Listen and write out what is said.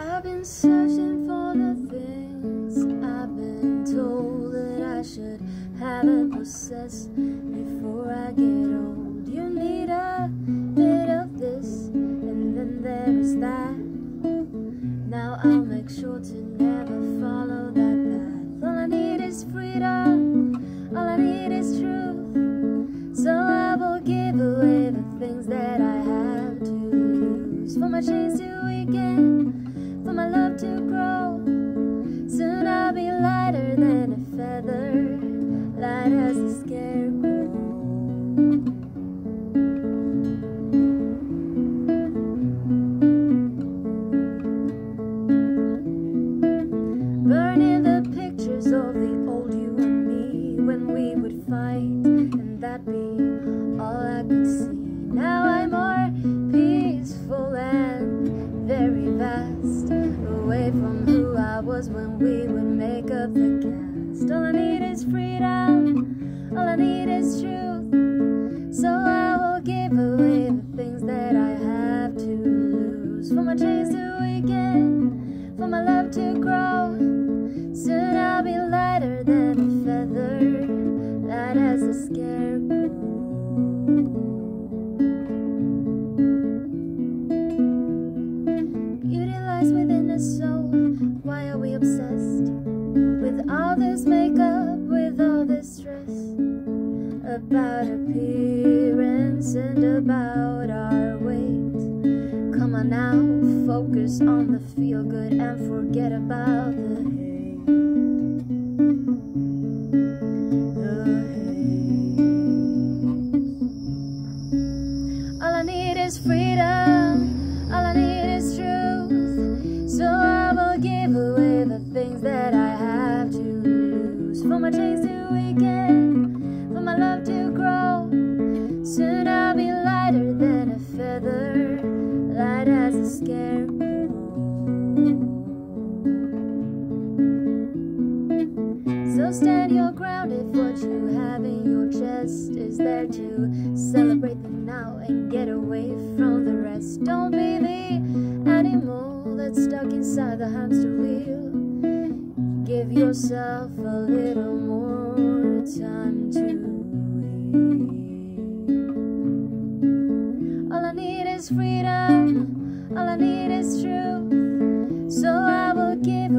I've been searching for the things I've been told that I should have and possess before I get old. You need a bit of this, and then there is that. Now I'll make sure to never follow that path. All I need is freedom, all I need is truth. So I will give away the things that I have to lose for my chains lighter than a feather, I was when we would make up the cast. All I need is freedom, all I need is truth. So I will give away the things that I have to lose for my chains to weaken, for my love to grow. This makeup, with all this stress about appearance and about our weight? Come on now, focus on the feel good and forget about the hate. The hate. All I need is freedom, all I need is truth. So I will give away the things that For my love to grow. Soon I'll be lighter than a feather, light as a. So stand your ground if what you have in your chest is there to celebrate the now and get away from the rest. Don't be the animal that's stuck inside the hamster wheel. Give yourself a little more time to heal. All I need is freedom, all I need is truth. So I will give